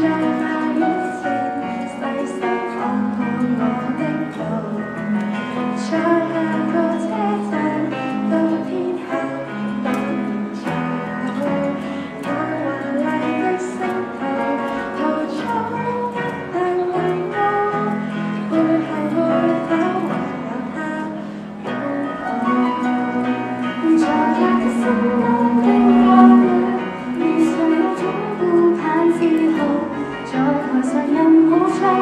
time.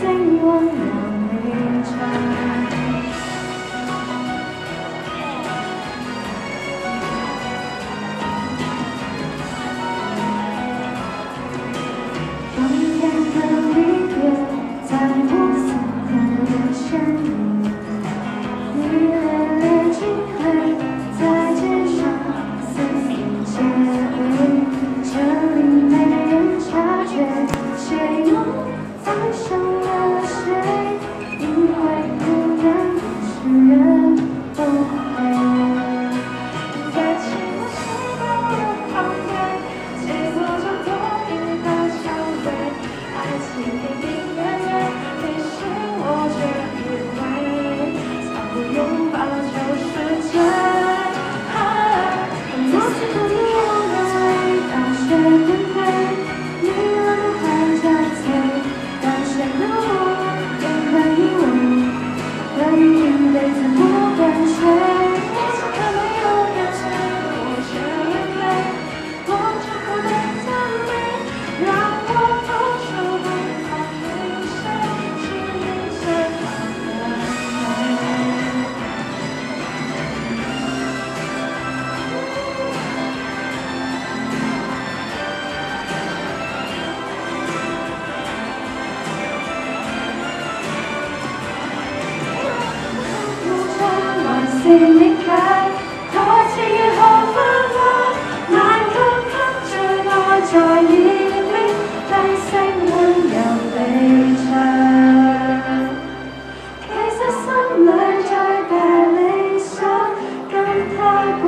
星光和你唱 no 台前最爱在低声温柔地唱其实心里最大理想跟他归